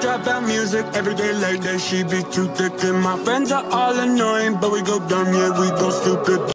this out music every day like that. She be too thick, and my friends are all annoying, but we go dumb, yeah, we go stupid.